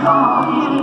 Energy